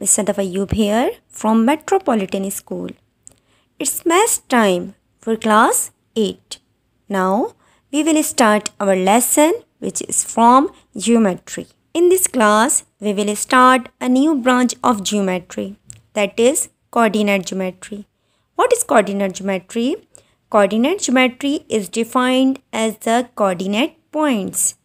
Mr. Dafayub here from Metropolitan School. It's math time for class 8. Now we will start our lesson which is from geometry. In this class we will start a new branch of geometry that is coordinate geometry. What is coordinate geometry? Coordinate geometry is defined as the coordinate points.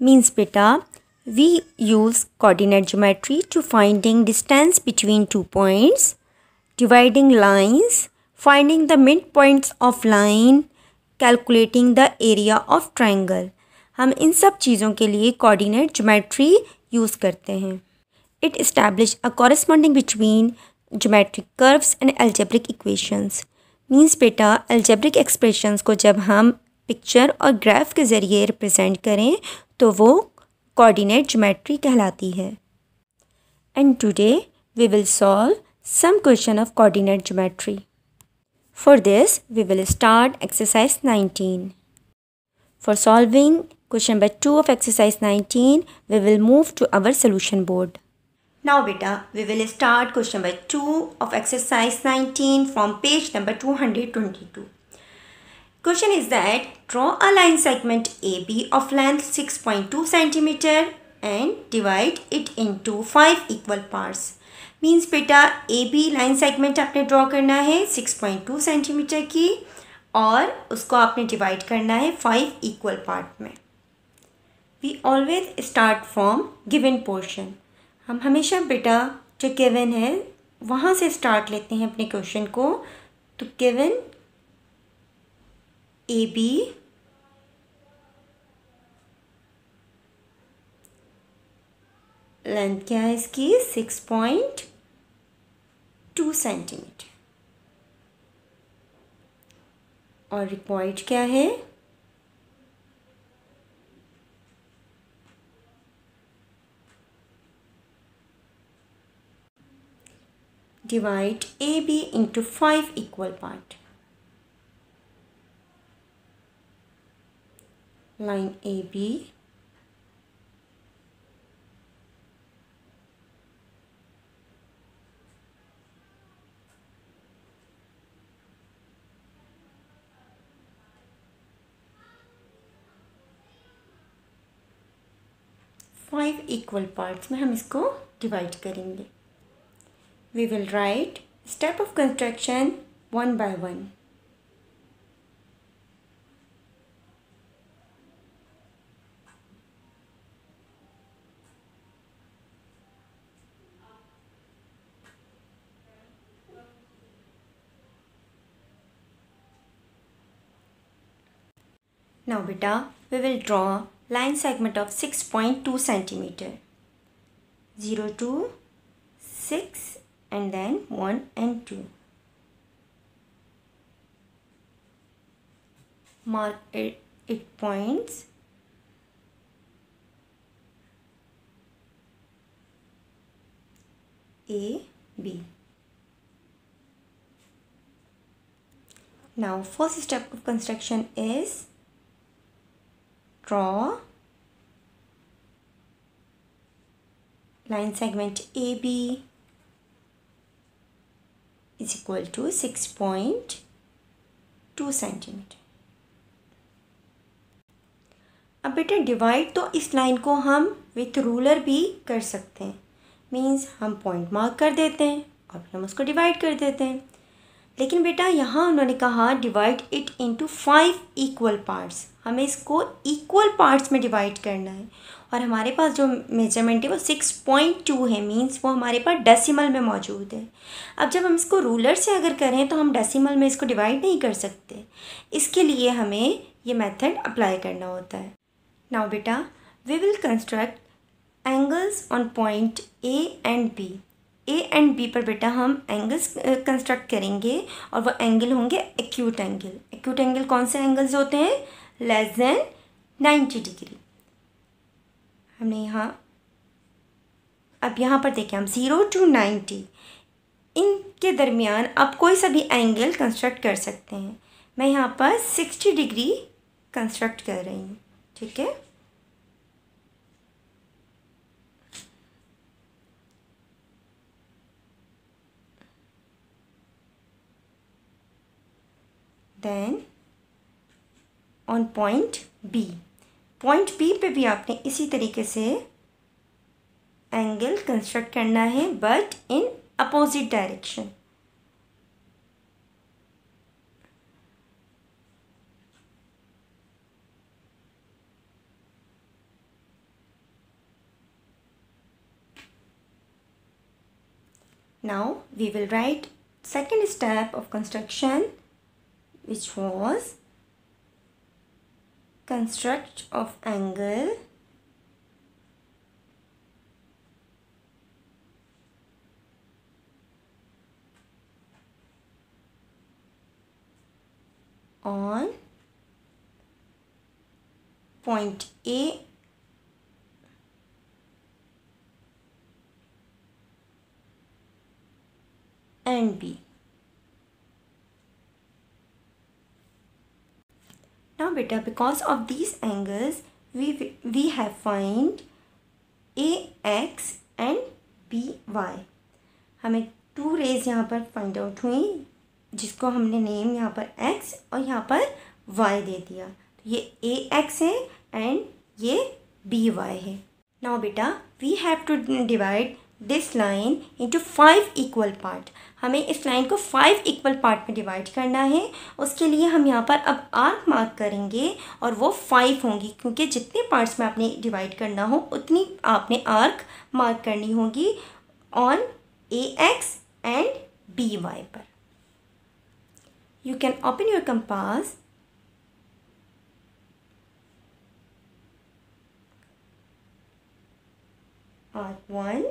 Means beta, we use coordinate geometry to finding distance between two points, dividing lines, finding the midpoints of line, calculating the area of triangle. हम इन सब चीज़ों के लिए coordinate geometry use करते हैं it establish a corresponding between geometric curves and algebraic equations means बेटा algebraic expressions को जब हम पिक्चर और ग्राफ के ज़रिए रिप्रेजेंट करें तो वो कोऑर्डिनेट ज्योमेट्री कहलाती है। And today we will solve some question of coordinate geometry for this we will start exercise 19 for solving question number two of exercise 19 we will move to our solution board Now beta, we will start question number 2 of exercise 19 from page number 222. Question is that draw a line segment AB of length 6.2 cm and divide it into 5 equal parts. Means बेटा A B line segment आपने draw करना है 6.2 centimetre की और उसको आपने divide करना है फाइव इक्वल पार्ट में we always start from given portion हम हमेशा बेटा जो गिवन है, वहाँ से स्टार्ट लेते हैं अपने क्वेश्चन को। तो गिवन ए बी लेंथ क्या है इसकी? सिक्स पॉइंट टू सेंटीमीटर और रिक्वायर्ड क्या है? Divide AB into 5 equal part. Line AB five equal parts में हम इसको डिवाइड करेंगे we will write step of construction one by one. Now beta, we will draw line segment of 6.2 centimeter. 0 to 6 and then 1 and 2. Mark it, it points A, B. Now first step of construction is draw line segment AB is equal to 6.2 centimetre अब बेटा divide तो इस line को हम with ruler भी कर सकते हैं। मींस हम पॉइंट मार्क कर देते हैं, और फिर हम उसको डिवाइड कर देते हैं। लेकिन बेटा यहाँ उन्होंने कहा divide it into five equal parts हमें इसको इक्वल पार्ट्स में डिवाइड करना है। और हमारे पास जो मेज़रमेंट है वो सिक्स पॉइंट टू है मीन्स वो हमारे पास डेसिमल में मौजूद है। अब जब हम इसको रूलर से अगर करें तो हम डेसिमल में इसको डिवाइड नहीं कर सकते। इसके लिए हमें ये मेथड अप्लाई करना होता है। नाउ बेटा we will construct angles on point A and B A and B पर बेटा हम एंगल्स कंस्ट्रक्ट करेंगे और वो एंगल होंगे एक्यूट एंगल एक्यूट एंगल कौन से एंगल्स होते हैं? लेस देन नाइन्टी डिग्री हमने यहाँ, अब यहाँ पर देखें हम ज़ीरो टू नाइन्टी इनके दरमियान आप कोई सा भी एंगल कंस्ट्रक्ट कर सकते हैं। मैं यहाँ पर सिक्सटी डिग्री कंस्ट्रक्ट कर रही हूँ, ठीक है? Then on point B point B पे भी आपने इसी तरीके से एंगल कंस्ट्रक्ट करना है but in opposite direction now we will write second step of construction which was construct of angle. On. Point A. And B. Now beta because of these angles, we we have find AX and BY. हमें two rays यहाँ पर find out हुई, जिसको हमने name यहाँ पर x और यहाँ पर y दे दिया तो ये ए एक्स है एंड ये बी वाई है नाउ बेटा we have to divide this line into five equal part हमें इस लाइन को फाइव इक्वल पार्ट में डिवाइड करना है। उसके लिए हम यहाँ पर अब आर्क मार्क करेंगे और वो फाइव होंगी, क्योंकि जितने पार्ट्स में आपने डिवाइड करना हो, उतनी आपने आर्क मार्क करनी होगी on A X and B Y पर। You can open your compass arc one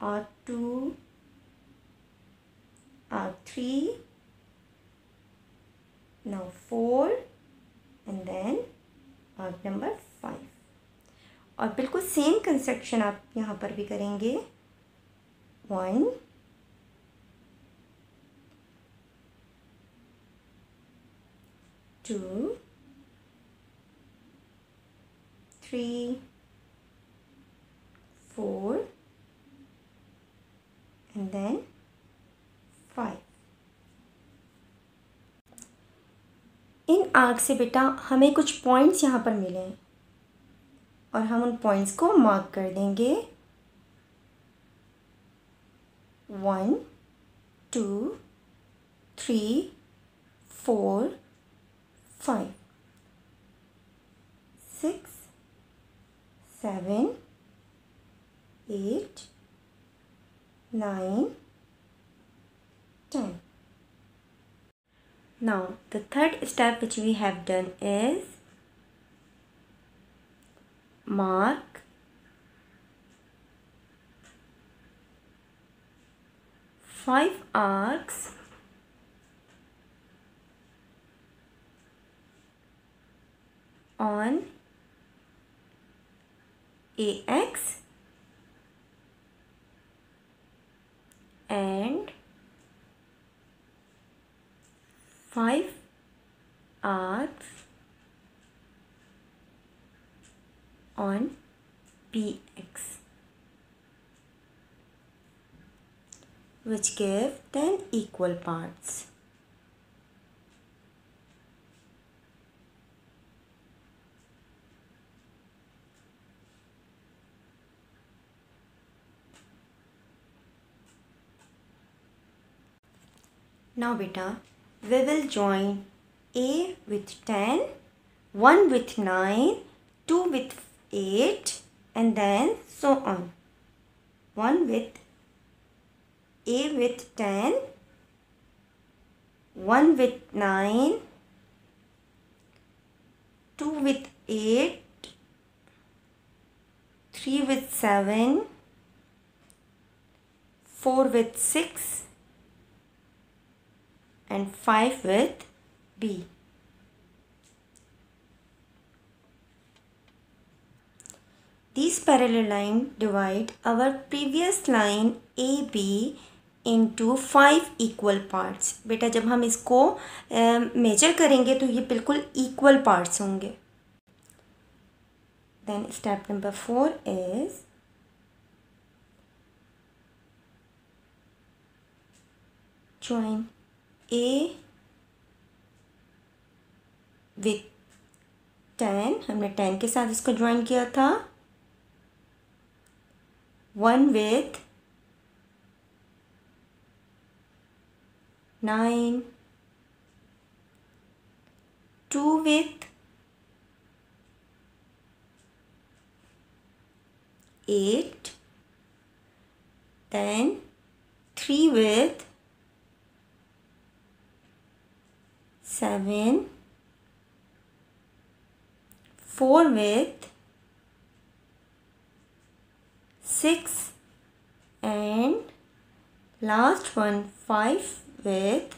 R2, R3, now 4 and then arc number 5 और बिल्कुल सेम कंस्ट्रक्शन आप यहाँ पर भी करेंगे. One two three four and then 5 इन आर्क से बेटा हमें कुछ पॉइंट्स यहाँ पर मिले हैं। और हम उन पॉइंट्स को मार्क कर देंगे। One two three four five six seven eight nine, ten. Now the third step which we have done is mark five arcs on AX and 5 arcs on px which give 10 equal parts. Now beta, we will join A with 10, 1 with 9, 2 with 8 and then so on. 1 with A with 10, 1 with 9, 2 with 8, 3 with 7, 4 with 6, and 5 with B. These parallel line divide our previous line AB into five equal parts बेटा, जब हम इसको measure करेंगे तो ये बिल्कुल equal parts होंगे। Then step number four is join. A with ten हमने टेन के साथ इसको ज्वाइन किया था। One with nine two with eight then three with seven four with six and last one five with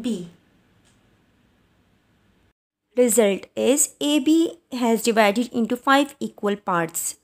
B. Result is AB has divided into 5 equal parts.